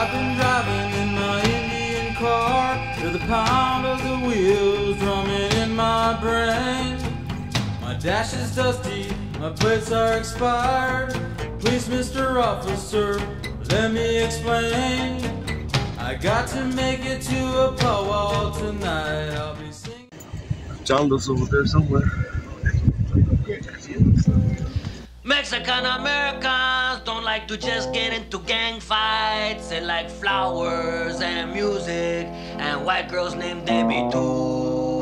I've been driving in my Indian car with the pound of the wheels drumming in my brain. My dash is dusty, my plates are expired. Please, Mr. Officer, let me explain. I got to make it to a powwow tonight. I'll be singing. Jungle's over there somewhere. Mexican Americans don't like to just get into gang fights. They like flowers and music and white girls named Debbie too.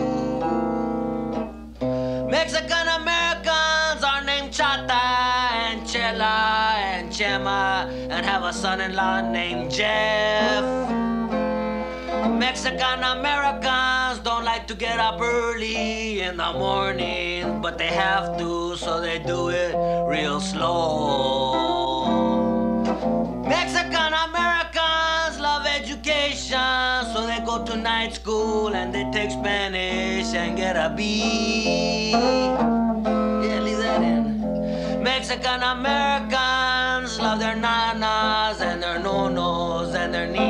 Mexican Americans are named Chata and Chela and Chema and have a son-in-law named Jeff. Mexican Americans don't like to get up early in the morning, but they have to, so they do it real slow. Mexican Americans love education, so they go to night school and they take Spanish and get a B. Yeah, leave that in. Mexican Americans love their nanas and their nonos and their and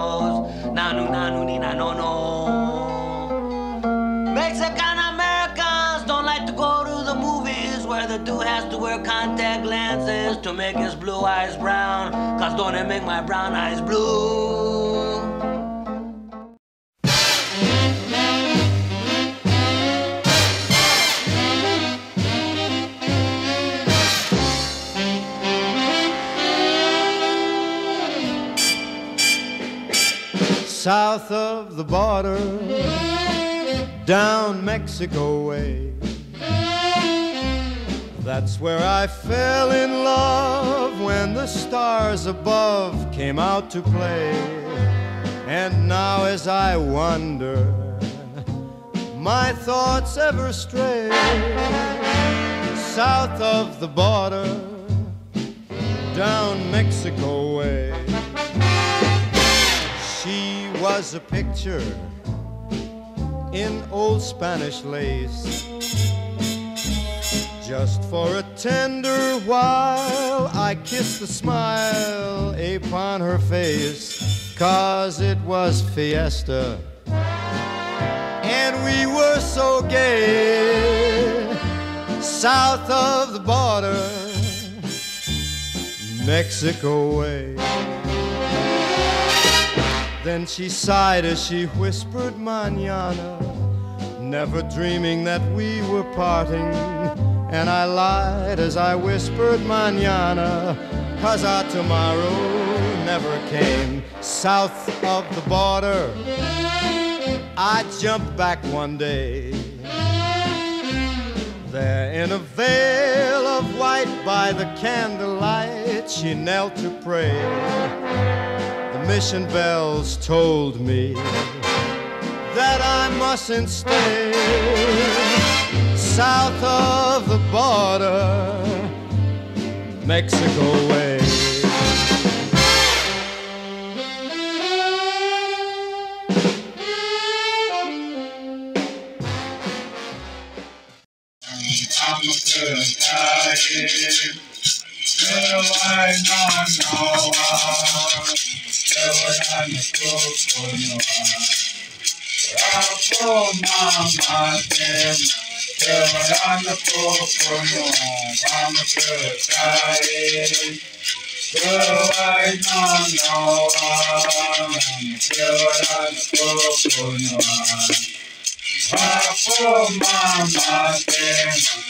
ninos. Nanu, nanu, nina, no, no. Mexican Americans don't like to go to the movies where the dude has to wear contact lenses to make his blue eyes brown. Cause don't it make my brown eyes blue? South of the border, down Mexico way. That's where I fell in love when the stars above came out to play. And now, as I wander, my thoughts ever stray south of the border, down Mexico way. Was a picture in old Spanish lace. Just for a tender while, I kissed the smile upon her face, cause it was fiesta. And we were so gay, south of the border, Mexico way. Then she sighed as she whispered manana, never dreaming that we were parting. And I lied as I whispered manana, cause our tomorrow never came. South of the border, I jumped back one day. There in a veil of white by the candlelight, she knelt to pray mission bells told me that I mustn't stay south of the border, Mexico way. I'm a. Pero don't know why. Pero for you. Rapo mama dem. Pero know for you. I'm a guy. Pero don't know why. Pero know for you. Rapo mama dem.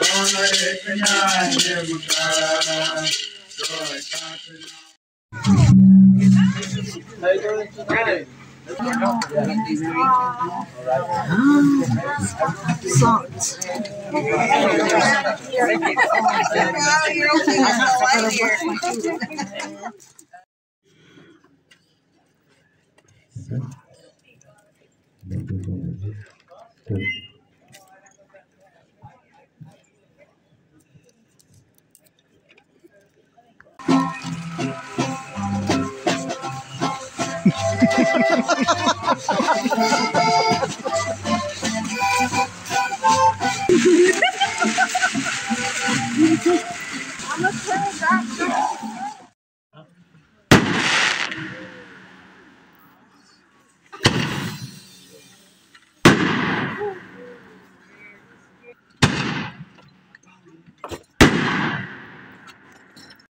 Know for you.